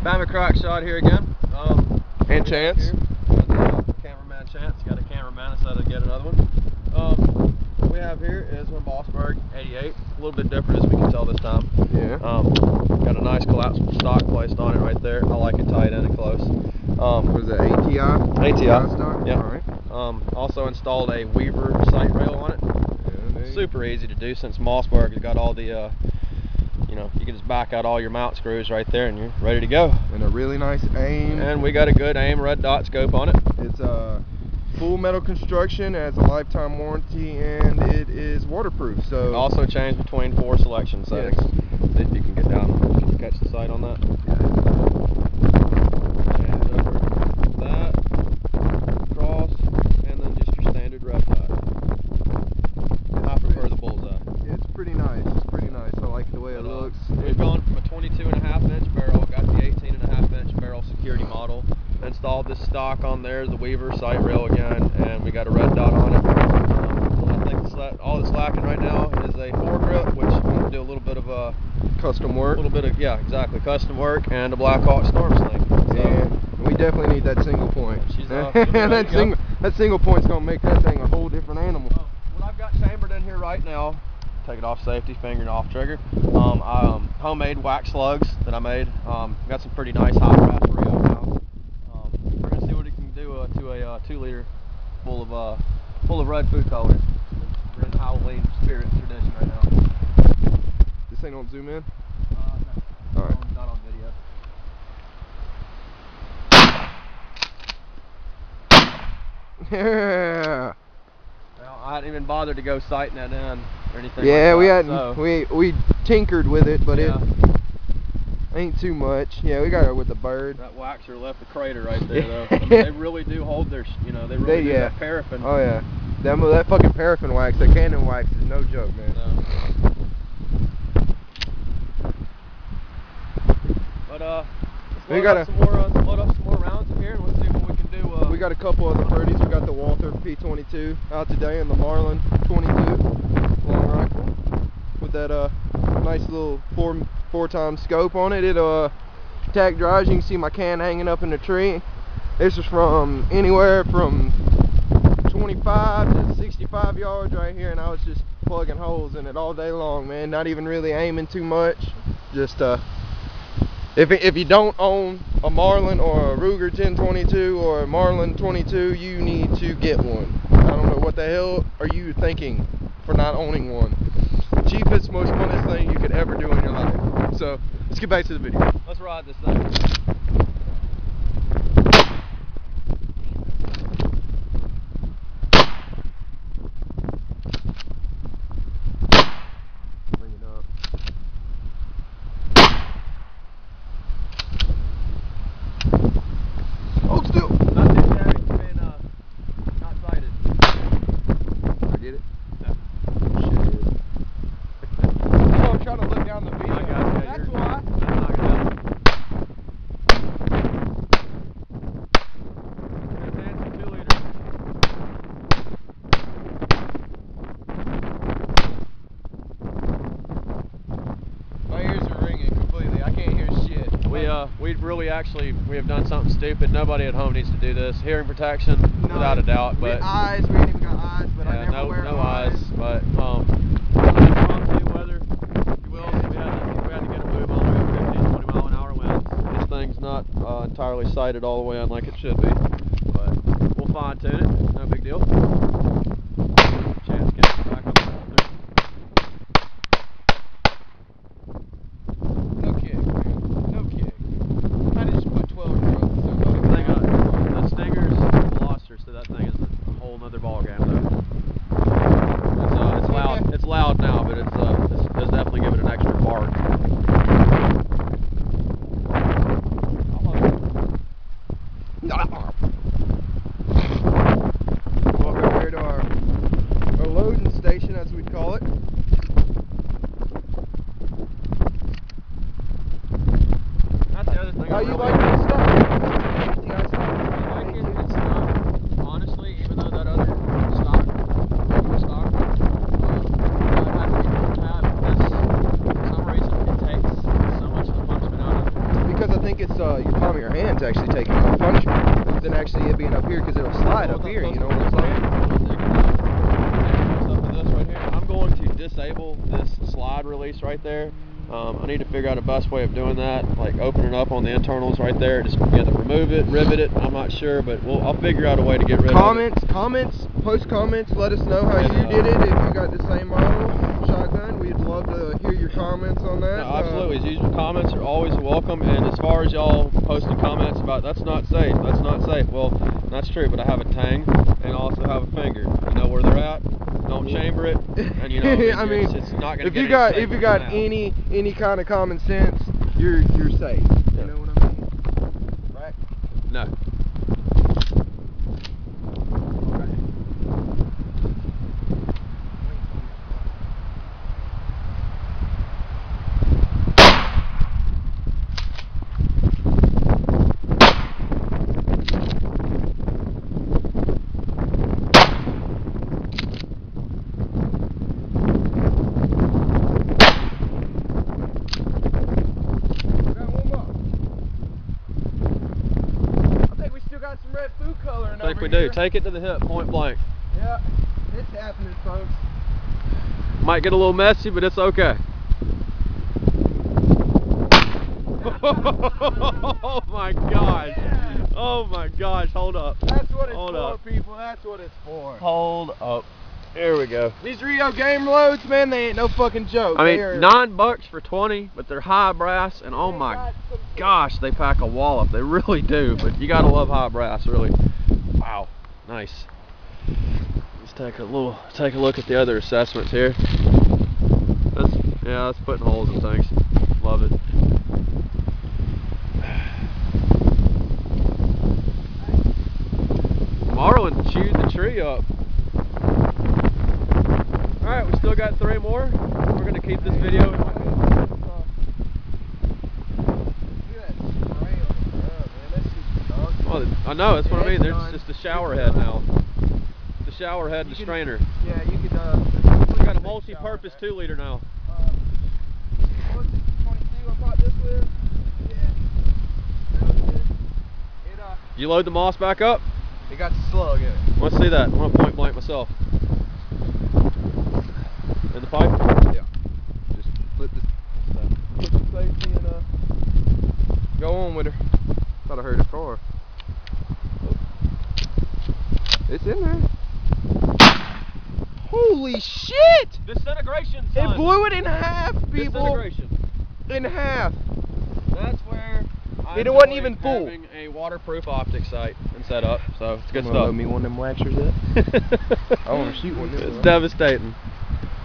Bama Crack Shot here again. Um, and Chance. Here. Uh, cameraman Chance. Got a cameraman instead to get another one. Um, what we have here is a Mossberg 88. A little bit different as we can tell this time. Yeah. Um, got a nice collapsible stock placed on it right there. I like it tight in and close. Um, what is that, ATI? ATI. stock? Yep. Alright. Um, also installed a Weaver sight rail on it. Yeah, Super easy to do since Mossberg has got all the, uh, you know, you can just back out all your mount screws right there and you're ready to go. And a really nice aim. And we got a good aim red dot scope on it. It's a full metal construction, has a lifetime warranty, and it is waterproof. So Also changed between four selection settings. Yes. If you can get down. Can you catch the sight on that? Change over that, cross, and then just your standard red dot. I prefer the bullseye. It's pretty nice. It's pretty nice. I like the way it But, uh, looks. We've gone from a 22 and a half inch barrel, got the 18 and a half inch barrel security model, installed this stock on there, the Weaver sight rail again, and we got a red dot on it. Um, I think all that's lacking right now is a foregrip, which I'm gonna do a little bit of a, Custom work. a little bit of yeah, exactly, custom work, and a Blackhawk Storm Sling. So, And we definitely need that single point. She's, uh, she'll be ready that single that single point's gonna make that thing a whole different animal. Uh, what I've got chambered in here right now, take it off safety, finger and off trigger. Um, I, um, homemade wax slugs that I made. Um, got some pretty nice hot wrap Rio now. Um, we're gonna see what it can do uh, to a uh, two liter full of uh, full of red food colors. We're in Halloween spirit tradition right now. This ain't on zoom in. Uh, no, All right. not on- video. Yeah. Well, I hadn't even bothered to go sighting that in or anything. Yeah, like we that, had so, we we tinkered with it, but yeah. it ain't too much. Yeah, we got it with the bird. That waxer left the crater right there, though. I mean, they really do hold their, you know, they really They- do yeah. that paraffin. Oh yeah, that that fucking paraffin wax, that cannon wax is no joke, man. So. But uh, We gotta- up some more, uh, load up some more rounds in here, and let's see what we can do. Uh, We got a couple other birdies. We got the Walther P22 out today and the Marlin 22 long rifle with that uh nice little four four times scope on it. It uh tack dries. You can see my can hanging up in the tree. This is from anywhere from 25 to 65 yards right here, and I was just plugging holes in it all day long, man. Not even really aiming too much. Just uh if, if you don't own a Marlin or a Ruger 1022 or a Marlin 22, you need to get one. I don't know what the hell are you thinking for not owning one. Cheapest, most funnest thing you could ever do in your life. So let's get back to the video. let's ride this thing. Bring it up. Hold still. Not too shabby for being uh, not sighted. I get it. Shit. Oh, I'm trying to look down the video. I got you. That's You're- why. That's not gonna help. Good fancy two liter. My ears are ringing completely. I can't hear shit. We uh we really actually we have done something stupid. Nobody at home needs to do this. Hearing protection, No, without a doubt. we But eyes, we ain't even got eyes, but I never no wear no eyes. eyes. But um, impromptu weather, you will. We had to we had to get a move on. We had 15, 20 mile an hour winds. This thing's not uh, entirely sighted all the way on like it should be, but we'll fine tune it. No big deal. Chance gets back up there. No kick, man. No kick. I just put 12 drugs. The thing, uh, the stingers lost her, so that thing is a whole nother ball game though. It's uh, it's loud. It's loud now, but it's uh, it's, it's definitely give it an extra bark. Walk over here to our, our loading station, as we'd call it. That's the other thing. How I you really like this stuff? I like it. It's not honestly, even though that other stock, regular stock, uh, I have to have this. For some reason, it takes so much of the punishment out of it. Because I think think it's uh, your palm of your hand's actually taking more it being up here because it'll slide up here. You know what I'm saying? I'm going to disable this slide release right there. Um, I need to figure out a best way of doing that, like opening up on the internals right there. Just either remove it, rivet it. I'm not sure, but we'll, I'll figure out a way to get rid comments, of it. Comments, comments, post comments. Let us know how And, you uh, did it. If you got the same model shotgun, we'd love to hear your comments on that. No, Uh, absolutely. Usual comments are always welcome. And as far as y'all posting comments about that's not safe, that's not safe. Well, that's true, but I have a tang and I also have a finger. You know where they're at. Don't chamber it, and you know. I mean, it's not gonna if you got if you got now. any any kind of common sense, you're you're safe. Yeah. You know what I mean? Right. no. Got one more. I think we still got some red food coloring I think over we do. here. Take it to the hip, point blank. Yeah, it's happening, folks. Might get a little messy, but it's okay. oh my gosh. Yeah. Oh my gosh. Hold up. That's what it's Hold for, up. people. That's what it's for. Hold up. Here we go. These Rio game loads, man, they ain't no fucking joke. I mean, are- nine bucks for 20, but they're high brass, and oh They my gosh, they pack a wallop. They really do, but you gotta love high brass, really. Wow, nice. Let's take a little, take a look at the other assessments here. That's, yeah, that's putting holes in things. Love it. Marlin chewed the tree up. Alright, we still got three more. We're gonna keep this video. Look at that spray on the ground, man. That's just nonsense. Well, I know, that's what I mean. There's done. just the shower head now. The shower head and the strainer. Yeah, you could. Uh, We got a multi-purpose two liter now. Uh, what's it, 22 I bought this with? Yeah. It. It, uh, You load the moss back up? it got slug in it. Let's see that. I'm gonna point blank myself. In the pipe? Yeah. Just flip the, flip the safety and, uh, go on with her. Thought I heard a car. It's in there. Holy shit! Disintegration, It blew it in half, people. Disintegration. In half. That's where I It wasn't even full. having a waterproof optic sight and set up, so it's good You wanna stuff. me one of them waxers up? I wanna shoot one of them. It's devastating.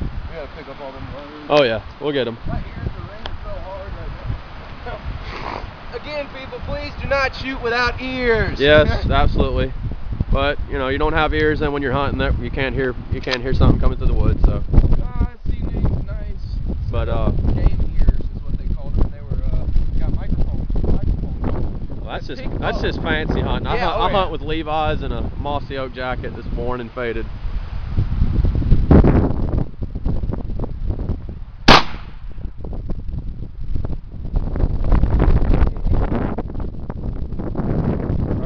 We gotta pick up all them loads. Oh yeah, we'll get them. My ears are ringing so hard right now. Again, people, please do not shoot without ears. Yes, absolutely. But you know, you don't have ears, and when you're hunting, that you can't hear you can't hear something coming through the woods. So, I see nice. but uh, Game ears is what they called them. They were uh, got microphones. microphones. well, that's just that's just fancy hunting. I, hunt, oh I yeah. hunt with Levi's and a mossy oak jacket that's worn and faded.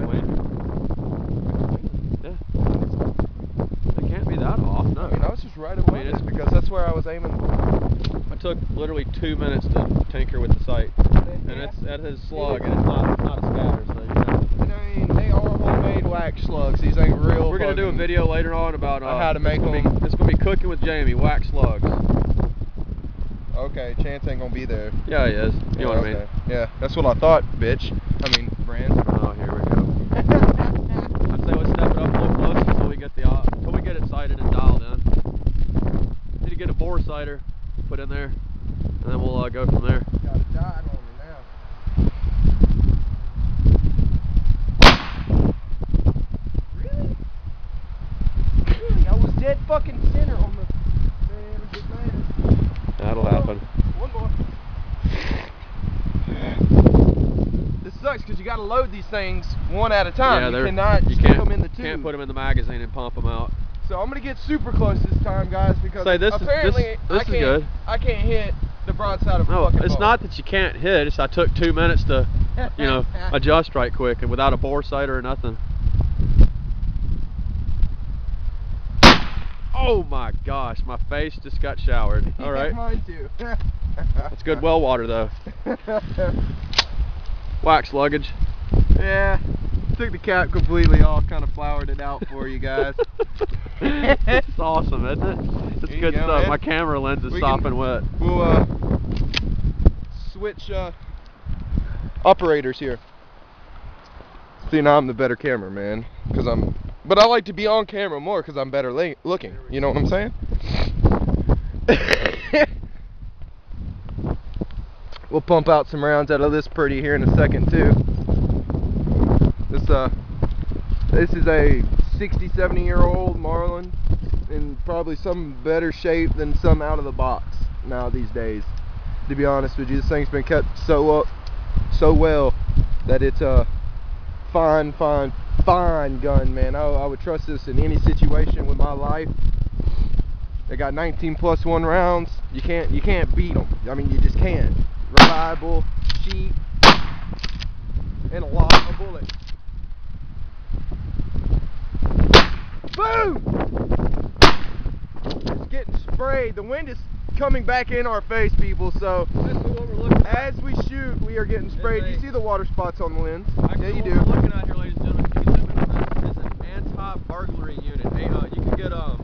Wait. Yeah. They can't be that off. No. I mean, I right away mean, it's- because that's where I was aiming. I took literally two minutes to tinker with the sight, and it's that is slug, and it's not it's not a scatter. So you know. And I mean, they are homemade wax slugs. These ain't real. We're gonna do a video later on about uh, how to make them. Be, it's gonna be cooking with Jamie, wax slugs. Okay, chance ain't gonna be there. Yeah, he is. You know what I mean? Yeah, that's what I thought, bitch. I mean, brand. Oh, here we go. I'd say let's step it up a little closer until we get the uh, until we get it sighted and dialed in. Need to get a bore sighter put in there, and then we'll uh, go from there. Got a dot on me now. Really? Really? I was dead fucking center on the. Man, it didn't. That'll happen. One more. This sucks because you got to load these things one at a time. yeah, you cannot you can't them in the tube. can't put them in the magazine and pump them out. So I'm gonna get super close this time, guys, because Say, this is- this- apparently this I is can't, good. I can't hit the broadside of a No, it's bow. not that you can't hit. It's I took two minutes to you know, adjust right quick and without a bore sight or nothing. Oh my gosh, my face just got showered. All right. Mine too. That's good well water though. Wax luggage. yeah. Took the cap completely off, kind of flowered it out for you guys. it's awesome, isn't it? It's good go, stuff. man. My camera lens is We can- wet. We'll uh, switch uh, operators here. See, now I'm the better cameraman, cause I'm. But I like to be on camera more, cause I'm better looking. You know what I'm saying? we'll pump out some rounds out of this pretty here in a second too. This uh, this is a 60, 70 year old Marlin in probably some better shape than some out of the box now these days. To be honest with you, this thing's been kept so up, so well that it's a fine, fine, fine gun, man. I, I would trust this in any situation with my life. They got 19 plus one rounds. You can't, you can't beat them. I mean, you just can't. Reliable, cheap, and a lot of bullets. Boom! It's getting sprayed. The wind is coming back in our face, people. So as we shoot, we are getting sprayed. Do You see the water spots on the lens? Yeah, you do. What we're looking at here, ladies and gentlemen, you can zoom in on this, is an anti-burglary unit. Hey, uh, you can get um,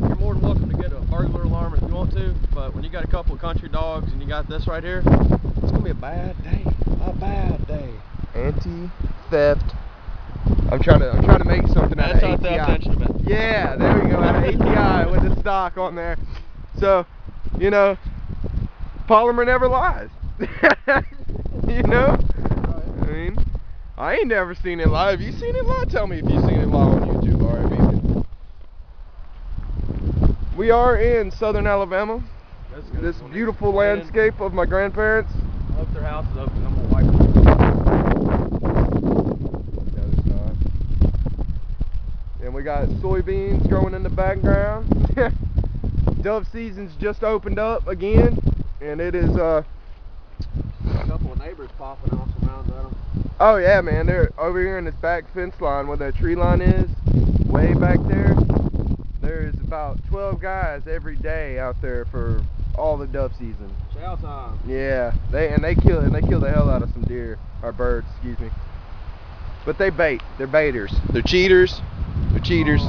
you're more than welcome to get a burglar alarm if you want to, but when you got a couple of country dogs and you got this right here, it's gonna be a bad day. A bad day. Anti-theft. I'm trying to, I'm trying to make something out of Anti-theft ATI. Yeah, there we go. Out of ATI with the stock on there. So, you know, polymer never lies. you know? I mean, I ain't never seen it live. You seen it live? Tell me if you seen it live on YouTube, alright. We are in southern Alabama. That's good. This beautiful landscape of my grandparents. I hope their house is open. I'm gonna wipe it. No, it's not. And we got soybeans growing in the background. Dove season's just opened up again, and it is uh A couple of neighbors popping off some rounds at them. oh yeah man, they're over here in this back fence line where that tree line is, way back there. There's about 12 guys every day out there for all the dove season. Chow time. Yeah, they and they kill and they kill the hell out of some deer or birds, excuse me. But they bait. They're baiters. They're cheaters. They're cheaters.